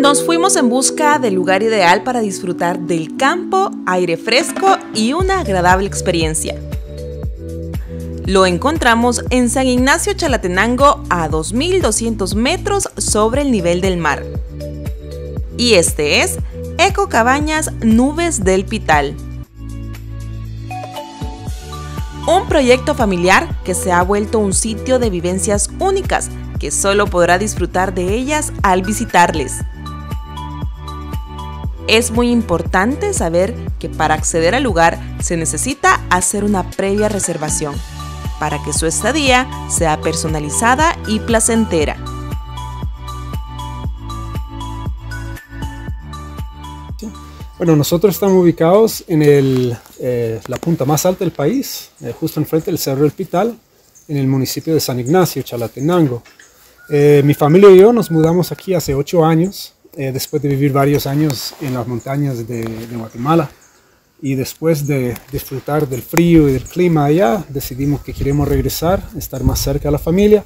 Nos fuimos en busca del lugar ideal para disfrutar del campo, aire fresco y una agradable experiencia. Lo encontramos en San Ignacio Chalatenango a 2.200 metros sobre el nivel del mar. Y este es Eco Cabañas Nubes del Pital. Un proyecto familiar que se ha vuelto un sitio de vivencias únicas que solo podrá disfrutar de ellas al visitarles. Es muy importante saber que para acceder al lugar se necesita hacer una previa reservación para que su estadía sea personalizada y placentera. Bueno, nosotros estamos ubicados en eh, la punta más alta del país, eh, justo enfrente del Cerro del Pital, en el municipio de San Ignacio, Chalatenango. Eh, mi familia y yo nos mudamos aquí hace ocho años, después de vivir varios años en las montañas de Guatemala y después de disfrutar del frío y del clima allá, decidimos que queremos regresar, estar más cerca de la familia,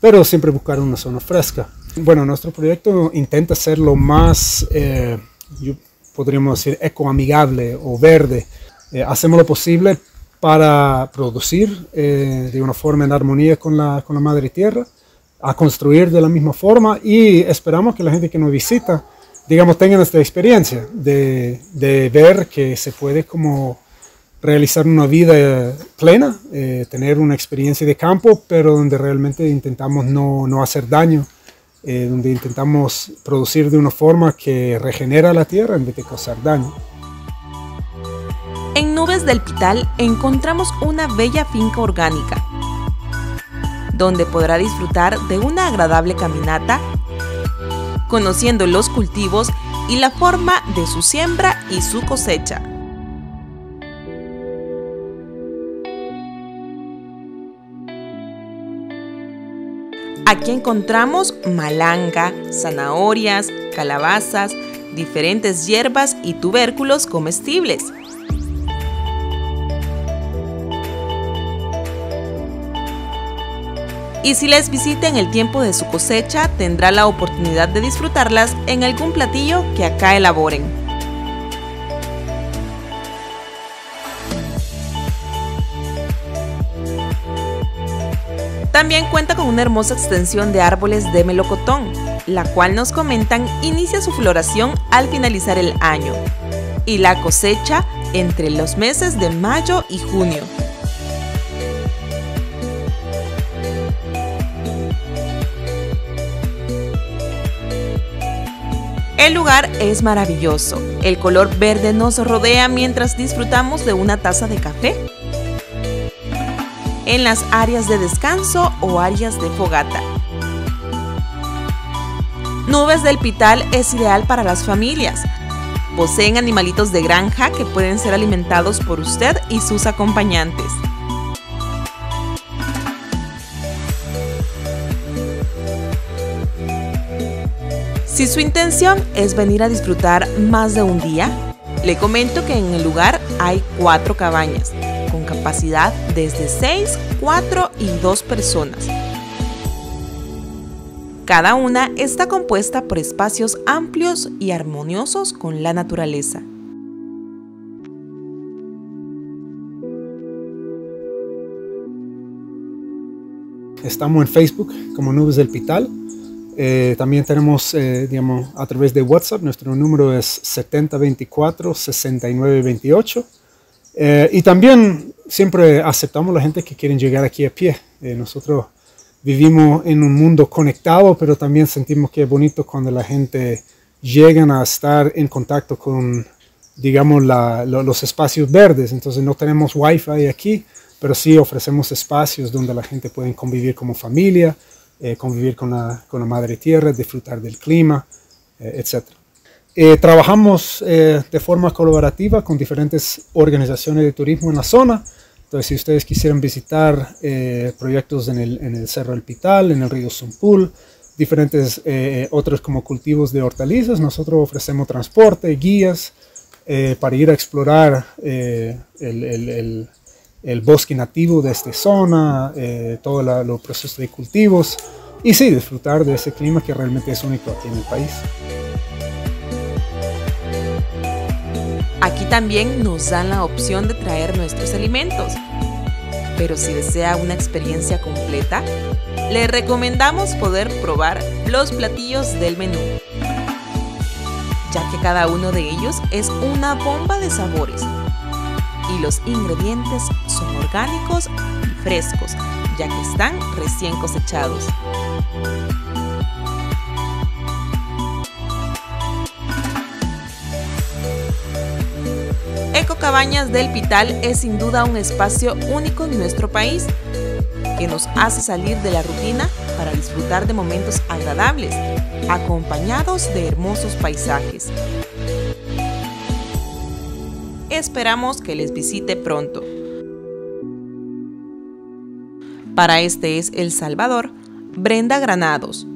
pero siempre buscar una zona fresca. Bueno, nuestro proyecto intenta ser lo más, eh, podríamos decir, ecoamigable o verde. Eh, hacemos lo posible para producir eh, de una forma en armonía con la, con la madre tierra, a construir de la misma forma y esperamos que la gente que nos visita digamos, tengan esta experiencia de, de, ver que se puede como realizar una vida plena, eh, tener una experiencia de campo, pero donde realmente intentamos no, no hacer daño, eh, donde intentamos producir de una forma que regenera la tierra en vez de causar daño. En Nubes del Pital encontramos una bella finca orgánica, donde podrá disfrutar de una agradable caminata conociendo los cultivos y la forma de su siembra y su cosecha. Aquí encontramos malanga, zanahorias, calabazas, diferentes hierbas y tubérculos comestibles. Y si les visita en el tiempo de su cosecha tendrá la oportunidad de disfrutarlas en algún platillo que acá elaboren. También cuenta con una hermosa extensión de árboles de melocotón, la cual nos comentan inicia su floración al finalizar el año y la cosecha entre los meses de mayo y junio. El lugar es maravilloso. El color verde nos rodea mientras disfrutamos de una taza de café. En las áreas de descanso o áreas de fogata. Nubes del Pital es ideal para las familias. Poseen animalitos de granja que pueden ser alimentados por usted y sus acompañantes. Si su intención es venir a disfrutar más de un día, le comento que en el lugar hay cuatro cabañas, con capacidad desde 6, 4 y 2 personas. Cada una está compuesta por espacios amplios y armoniosos con la naturaleza. Estamos en Facebook como Nubes del Pital eh, también tenemos, eh, digamos, a través de WhatsApp, nuestro número es 7024-6928. Eh, y también siempre aceptamos la gente que quieren llegar aquí a pie. nosotros vivimos en un mundo conectado, pero también sentimos que es bonito cuando la gente llega a estar en contacto con, digamos, los espacios verdes. Entonces no tenemos wifi aquí, pero sí ofrecemos espacios donde la gente puede convivir como familia, eh, convivir con la, con la, madre tierra, disfrutar del clima, eh, etc. Eh, trabajamos de forma colaborativa con diferentes organizaciones de turismo en la zona. Entonces, si ustedes quisieran visitar proyectos en el, en el, Cerro del Pital, en el río Zumpul, diferentes otros como cultivos de hortalizas, nosotros ofrecemos transporte, guías para ir a explorar el, el el bosque nativo de esta zona, eh, todos los procesos de cultivos y sí, disfrutar de ese clima que realmente es único aquí en el país. Aquí también nos dan la opción de traer nuestros alimentos, pero si desea una experiencia completa, le recomendamos poder probar los platillos del menú, ya que cada uno de ellos es una bomba de sabores y los ingredientes son orgánicos y frescos, ya que están recién cosechados. Eco Cabañas del Pital es sin duda un espacio único en nuestro país que nos hace salir de la rutina para disfrutar de momentos agradables, acompañados de hermosos paisajes. Esperamos que les visite pronto. Para este es El Salvador, Brenda Granados,